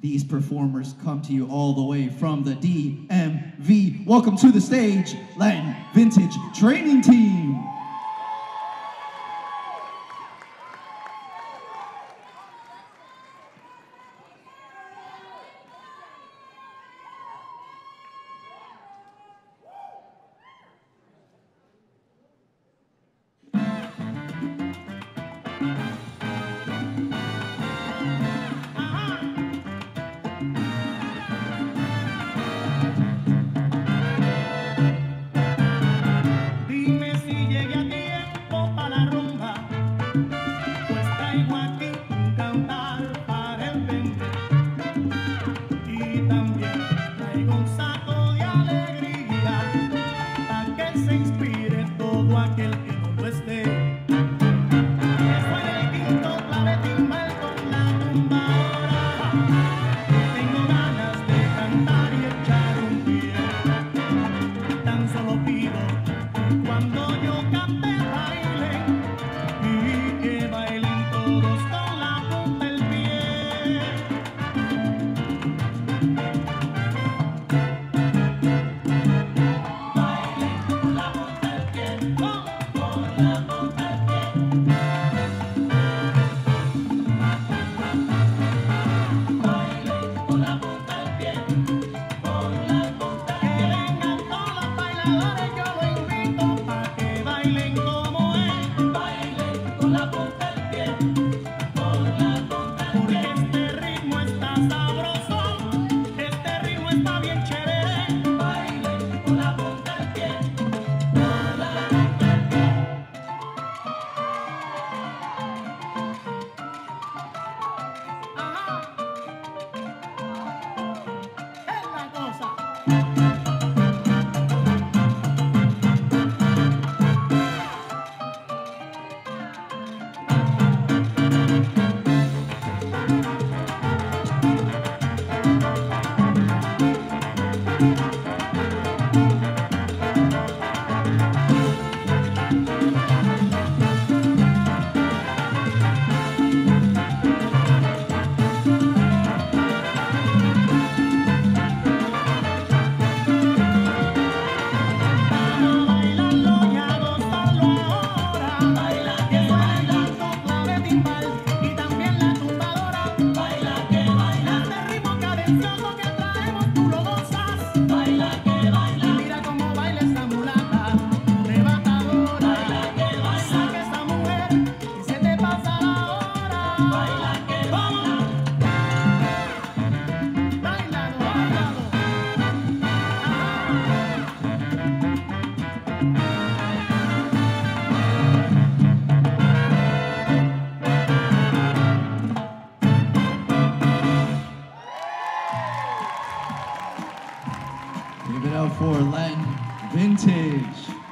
These performers come to you all the way from the DMV. Welcome to the stage, Latin Vintage Training Team. for Latin Vintage.